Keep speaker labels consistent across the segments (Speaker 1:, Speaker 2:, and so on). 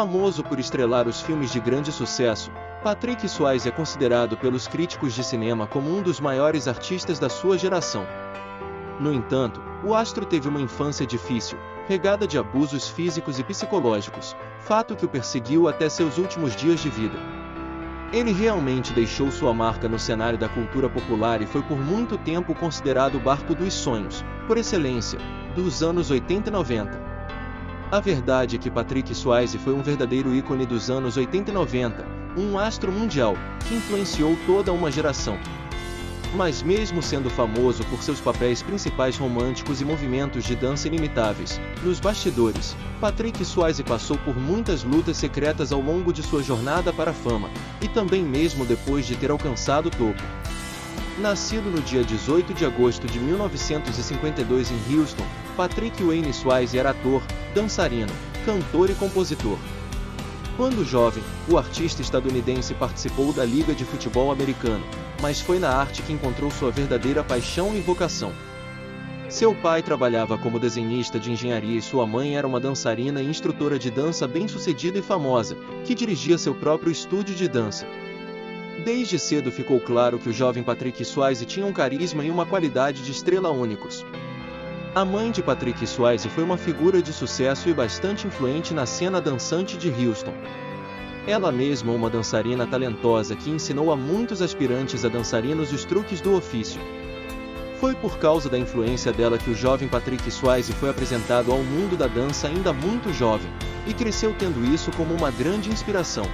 Speaker 1: Famoso por estrelar os filmes de grande sucesso, Patrick Swayze é considerado pelos críticos de cinema como um dos maiores artistas da sua geração. No entanto, o astro teve uma infância difícil, regada de abusos físicos e psicológicos, fato que o perseguiu até seus últimos dias de vida. Ele realmente deixou sua marca no cenário da cultura popular e foi por muito tempo considerado o barco dos sonhos, por excelência, dos anos 80 e 90. A verdade é que Patrick Swayze foi um verdadeiro ícone dos anos 80 e 90, um astro mundial, que influenciou toda uma geração. Mas mesmo sendo famoso por seus papéis principais românticos e movimentos de dança inimitáveis, nos bastidores, Patrick Swayze passou por muitas lutas secretas ao longo de sua jornada para a fama, e também mesmo depois de ter alcançado o topo. Nascido no dia 18 de agosto de 1952 em Houston, Patrick Wayne Swayze era ator, dançarino, cantor e compositor. Quando jovem, o artista estadunidense participou da Liga de Futebol Americano, mas foi na arte que encontrou sua verdadeira paixão e vocação. Seu pai trabalhava como desenhista de engenharia e sua mãe era uma dançarina e instrutora de dança bem-sucedida e famosa, que dirigia seu próprio estúdio de dança. Desde cedo ficou claro que o jovem Patrick Swayze tinha um carisma e uma qualidade de estrela únicos. A mãe de Patrick Swayze foi uma figura de sucesso e bastante influente na cena dançante de Houston. Ela mesma uma dançarina talentosa que ensinou a muitos aspirantes a dançarinos os truques do ofício. Foi por causa da influência dela que o jovem Patrick Swayze foi apresentado ao mundo da dança ainda muito jovem, e cresceu tendo isso como uma grande inspiração.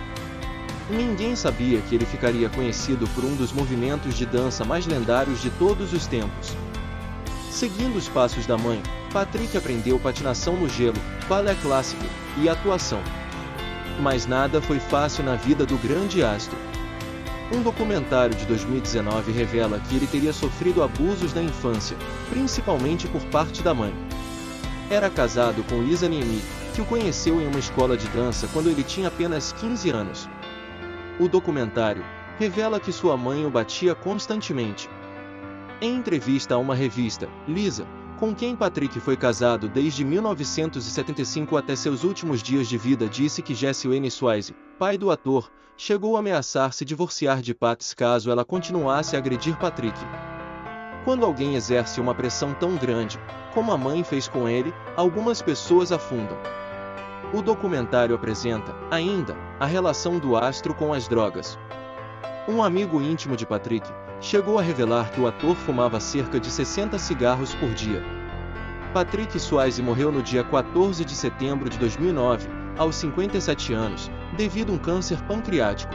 Speaker 1: Ninguém sabia que ele ficaria conhecido por um dos movimentos de dança mais lendários de todos os tempos. Seguindo os passos da mãe, Patrick aprendeu patinação no gelo, balé clássico e atuação. Mas nada foi fácil na vida do grande astro. Um documentário de 2019 revela que ele teria sofrido abusos na infância, principalmente por parte da mãe. Era casado com Lisa Niemi, que o conheceu em uma escola de dança quando ele tinha apenas 15 anos. O documentário revela que sua mãe o batia constantemente. Em entrevista a uma revista, Lisa, com quem Patrick foi casado desde 1975 até seus últimos dias de vida, disse que Jesse Wayne Swayze, pai do ator, chegou a ameaçar se divorciar de Patsy caso ela continuasse a agredir Patrick. Quando alguém exerce uma pressão tão grande, como a mãe fez com ele, algumas pessoas afundam. O documentário apresenta, ainda, a relação do astro com as drogas. Um amigo íntimo de Patrick chegou a revelar que o ator fumava cerca de 60 cigarros por dia. Patrick Swayze morreu no dia 14 de setembro de 2009, aos 57 anos, devido a um câncer pancreático.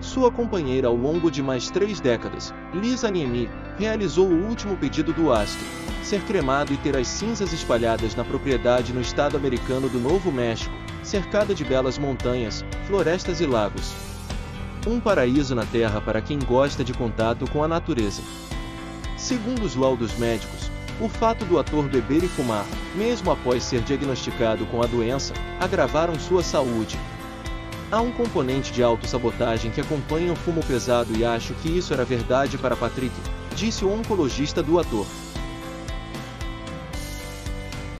Speaker 1: Sua companheira ao longo de mais três décadas, Lisa Niemi, realizou o último pedido do astro, ser cremado e ter as cinzas espalhadas na propriedade no estado americano do Novo México, cercada de belas montanhas, florestas e lagos. Um paraíso na Terra para quem gosta de contato com a natureza. Segundo os laudos médicos, o fato do ator beber e fumar, mesmo após ser diagnosticado com a doença, agravaram sua saúde. Há um componente de autossabotagem que acompanha o fumo pesado e acho que isso era verdade para Patrick, disse o oncologista do ator.